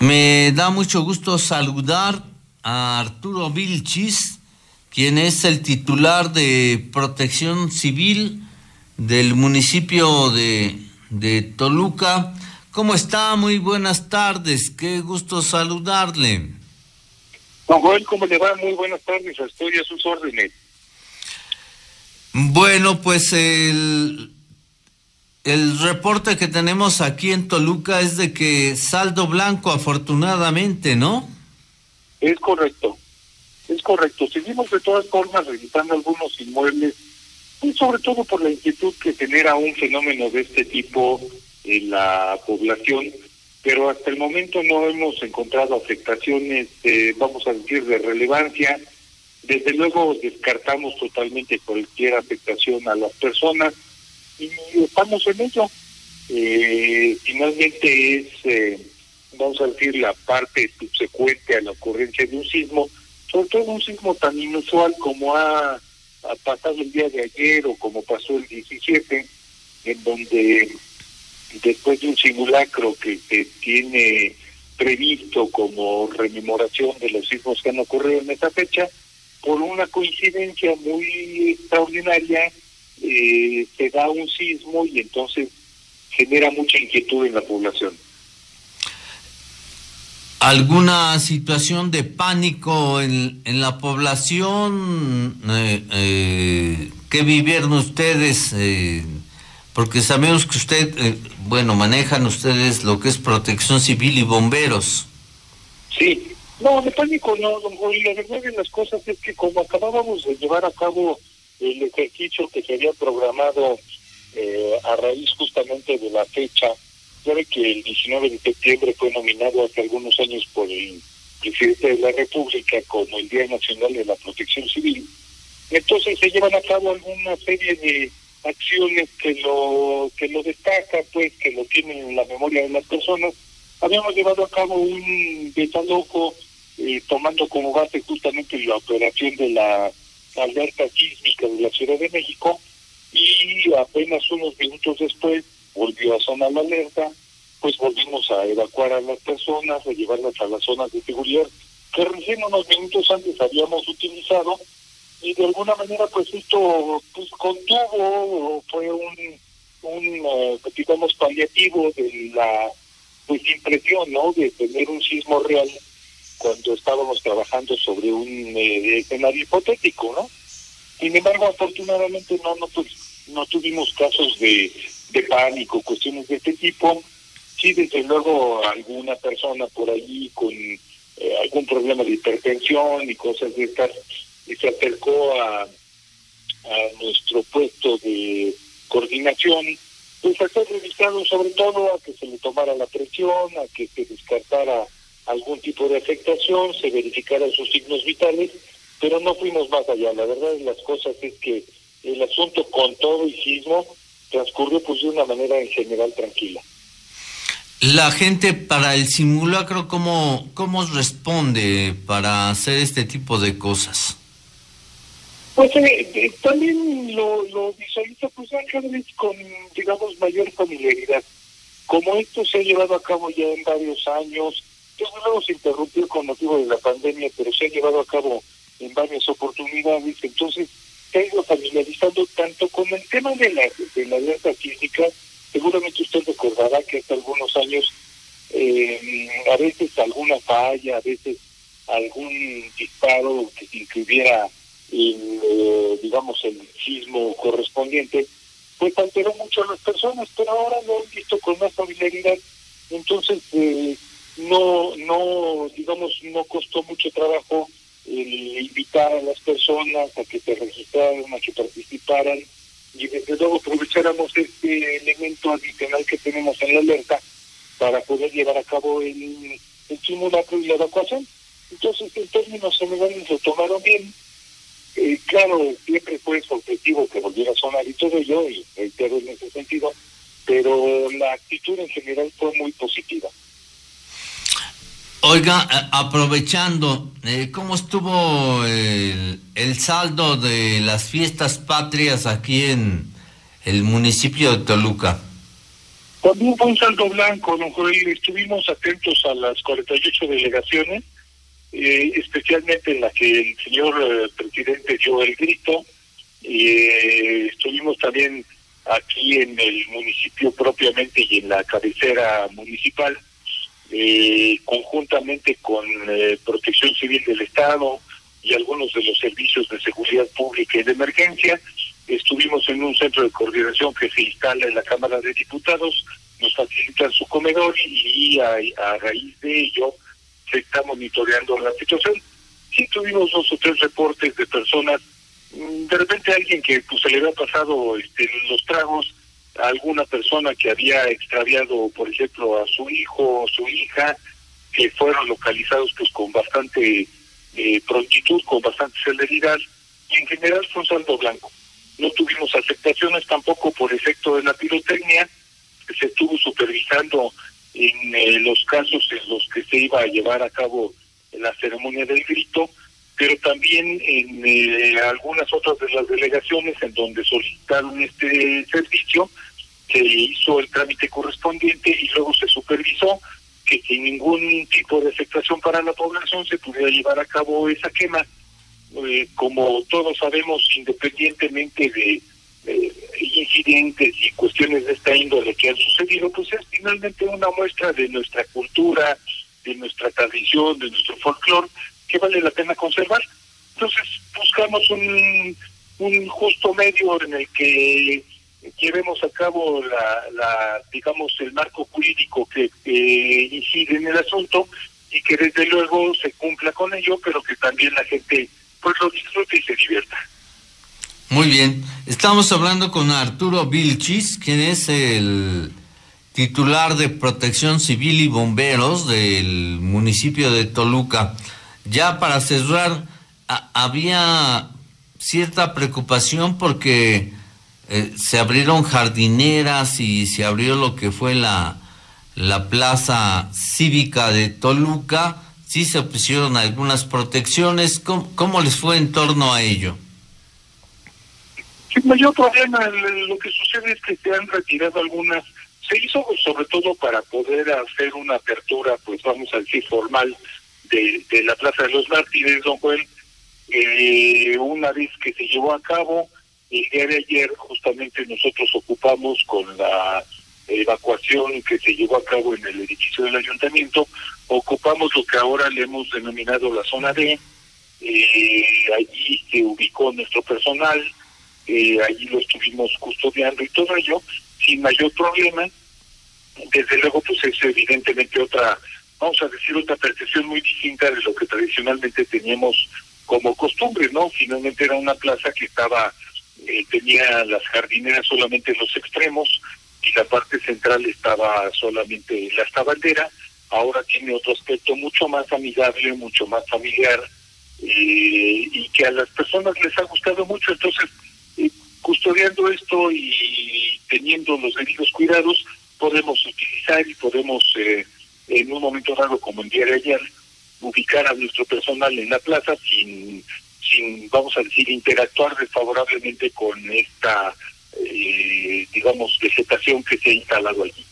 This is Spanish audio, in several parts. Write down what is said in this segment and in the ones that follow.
Me da mucho gusto saludar a Arturo Vilchis, quien es el titular de Protección Civil del municipio de, de Toluca. ¿Cómo está? Muy buenas tardes, qué gusto saludarle. Don Joel, ¿cómo le va? Muy buenas tardes, estoy a sus órdenes. Bueno, pues el, el reporte que tenemos aquí en Toluca es de que saldo blanco, afortunadamente, ¿no? Es correcto, es correcto. Seguimos de todas formas revisando algunos inmuebles, y sobre todo por la inquietud que genera un fenómeno de este tipo en la población, pero hasta el momento no hemos encontrado afectaciones, vamos a decir, de relevancia. Desde luego descartamos totalmente cualquier afectación a las personas y estamos en ello. Eh, finalmente es, eh, vamos a decir, la parte subsecuente a la ocurrencia de un sismo, sobre todo un sismo tan inusual como ha, ha pasado el día de ayer o como pasó el 17, en donde después de un simulacro que se tiene previsto como rememoración de los sismos que han ocurrido en esa fecha, por una coincidencia muy extraordinaria, eh, se da un sismo y entonces genera mucha inquietud en la población. ¿Alguna situación de pánico en, en la población? Eh, eh, ¿Qué vivieron ustedes? Eh, porque sabemos que usted, eh, bueno, manejan ustedes lo que es protección civil y bomberos. Sí, no, de pánico no, don. La verdad de las cosas es que como acabábamos de llevar a cabo el ejercicio que se había programado eh, a raíz justamente de la fecha. Ya ve que el 19 de septiembre fue nominado hace algunos años por el presidente de la República como el Día Nacional de la Protección Civil. Entonces se llevan a cabo alguna serie de acciones que lo que lo destacan, pues que lo tienen en la memoria de las personas. Habíamos llevado a cabo un desalojo eh, tomando como base justamente la operación de la alerta sísmica de la Ciudad de México y apenas unos minutos después volvió a sonar la alerta, pues volvimos a evacuar a las personas, a llevarlas a las zonas de seguridad que recién unos minutos antes habíamos utilizado y de alguna manera pues esto pues contuvo fue un un eh, digamos paliativo de la pues impresión no de tener un sismo real cuando estábamos trabajando sobre un eh, escenario hipotético, ¿no? Sin embargo, afortunadamente no no pues, no tuvimos casos de, de pánico, cuestiones de este tipo. Sí, desde luego alguna persona por allí con eh, algún problema de hipertensión y cosas de estas y se acercó a, a nuestro puesto de coordinación, pues a ser revisado sobre todo a que se le tomara la presión, a que se descartara algún tipo de afectación, se verificaran sus signos vitales, pero no fuimos más allá. La verdad de las cosas es que el asunto con todo y sismo transcurrió pues de una manera en general tranquila. La gente para el simulacro, ¿cómo, cómo responde para hacer este tipo de cosas? Pues eh, eh, también lo, lo visualiza pues cada vez con, digamos, mayor familiaridad. Como esto se ha llevado a cabo ya en varios años, luego se interrumpió con motivo de la pandemia, pero se ha llevado a cabo en varias oportunidades, entonces se ha familiarizando tanto con el tema de la, de la alerta física, seguramente usted recordará que hace algunos años eh, a veces alguna falla, a veces algún disparo que incluyera el, eh, digamos el sismo correspondiente, pues alteró mucho a las personas, pero ahora lo han visto con más familiaridad, entonces eh, no, no, digamos, no costó mucho trabajo el invitar a las personas a que se registraran, a que participaran y desde luego aprovecháramos este elemento adicional que tenemos en la alerta para poder llevar a cabo el, el simulacro y la evacuación. Entonces, en términos generales, lo tomaron bien. Eh, claro, siempre fue su objetivo que volviera a sonar y todo yo, y reitero en ese sentido, pero la actitud en general fue muy positiva. Oiga, eh, aprovechando, eh, ¿cómo estuvo el, saldo de las fiestas patrias aquí en el municipio de Toluca? También fue un saldo blanco, don Joel. Estuvimos atentos a las 48 delegaciones, eh, especialmente en la que el señor presidente dio el grito. Eh, estuvimos también aquí en el municipio propiamente y en la cabecera municipal, eh, conjuntamente con eh, Protección Civil del Estado y algunos de los servicios de seguridad pública y de emergencia. Estuvimos en un centro de coordinación que se instala en la Cámara de Diputados, nos facilitan su comedor y, a, raíz de ello se está monitoreando la situación. Sí tuvimos dos o tres reportes de personas Mm, de repente alguien que pues se le había pasado este, los tragos alguna persona que había extraviado, por ejemplo, a su hijo o su hija, que fueron localizados pues con bastante eh, prontitud, con bastante celeridad, y en general fue un saldo blanco. No tuvimos afectaciones tampoco por efecto de la pirotecnia, se estuvo supervisando en eh, los casos en los que se iba a llevar a cabo la ceremonia del grito, pero también en eh, algunas otras de las delegaciones en donde solicitaron este servicio, se hizo el trámite correspondiente y luego se supervisó que sin ningún tipo de afectación para la población se pudiera llevar a cabo esa quema. Eh, como todos sabemos, independientemente de incidentes y cuestiones de esta índole que han sucedido, pues es finalmente una muestra de nuestra cultura, de nuestra tradición, de nuestro folclore, que vale la pena conservar. Entonces buscamos un, un justo medio en el que llevemos a cabo la, la digamos el marco jurídico que, incide en el asunto y que desde luego se cumpla con ello pero que también la gente pues lo disfrute y se divierta. Muy bien. Estamos hablando con Arturo Vilchis quien es el titular de Protección Civil y Bomberos del municipio de Toluca. Ya para cerrar, había cierta preocupación porque eh, se abrieron jardineras y se abrió lo que fue la, la plaza cívica de Toluca. Sí se pusieron algunas protecciones. ¿Cómo, les fue en torno a ello? El mayor problema, lo que sucede es que se han retirado algunas. Se hizo sobre todo para poder hacer una apertura, pues vamos a decir, formal de, la Plaza de los Mártires, don Juan, eh, una vez que se llevó a cabo, el día de ayer justamente nosotros ocupamos con la evacuación que se llevó a cabo en el edificio del ayuntamiento, ocupamos lo que ahora le hemos denominado la zona D, eh, allí se ubicó nuestro personal, eh, allí lo estuvimos custodiando y todo ello sin mayor problema. Desde luego, pues es evidentemente otra vamos a decir, otra percepción muy distinta de lo que tradicionalmente teníamos como costumbre, ¿no? Finalmente era una plaza que estaba, eh, tenía las jardineras solamente en los extremos y la parte central estaba solamente la estabandera, ahora tiene otro aspecto mucho más amigable, mucho más familiar eh, y que a las personas les ha gustado mucho, entonces eh, custodiando esto y teniendo los debidos cuidados podemos utilizar y podemos eh, en un momento raro como el día de ayer, ubicar a nuestro personal en la plaza sin, sin vamos a decir, interactuar desfavorablemente con esta, eh, digamos, vegetación que se ha instalado allí.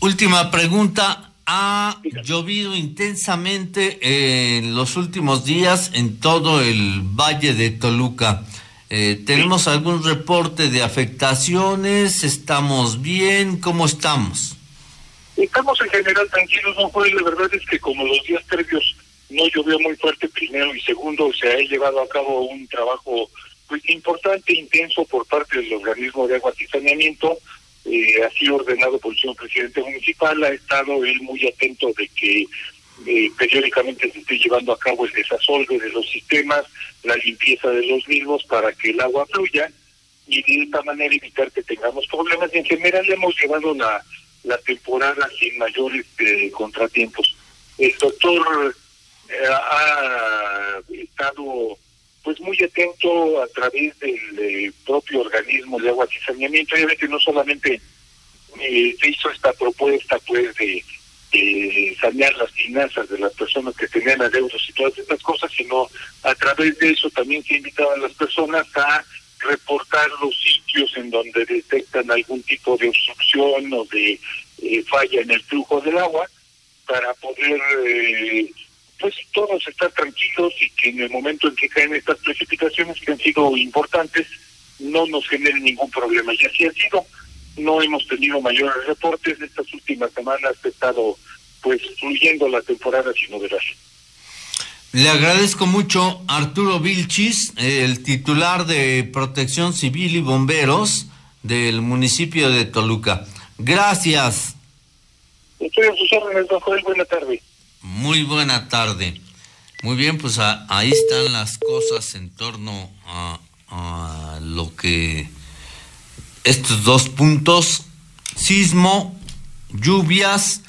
Última pregunta. Ha llovido intensamente en los últimos días en todo el valle de Toluca. Eh, ¿Tenemos algún reporte de afectaciones? ¿Estamos bien? ¿Cómo estamos? Estamos en general tranquilos, don Juan. La verdad es que como los días previos no llovió muy fuerte primero y segundo, se ha llevado a cabo un trabajo pues importante, intenso por parte del organismo de agua y saneamiento, eh, así ordenado por el señor presidente municipal, ha estado él muy atento de que eh, periódicamente se esté llevando a cabo el desasolve de los sistemas, la limpieza de los mismos para que el agua fluya y de esta manera evitar que tengamos problemas. En general hemos llevado la la temporada sin mayores este, contratiempos. El doctor eh, ha estado pues muy atento a través del propio organismo de agua y saneamiento. Obviamente no solamente eh, se hizo esta propuesta pues de, sanear las finanzas de las personas que tenían adeudos y todas estas cosas, sino a través de eso también se invitaban a las personas a reportar los sitios en donde detectan algún tipo de obstrucción o de eh, falla en el flujo del agua para poder eh, pues todos estar tranquilos y que en el momento en que caen estas precipitaciones que han sido importantes no nos generen ningún problema y así ha sido no hemos tenido mayores reportes estas últimas semanas ha estado pues fluyendo la temporada sin novedad le agradezco mucho Arturo Vilchis, el titular de Protección Civil y Bomberos del municipio de Toluca. Gracias. Estoy a sus órdenes, don Joel. Buena tarde. Muy buena tarde. Muy bien, pues ahí están las cosas en torno a, a lo que estos dos puntos, sismo, lluvias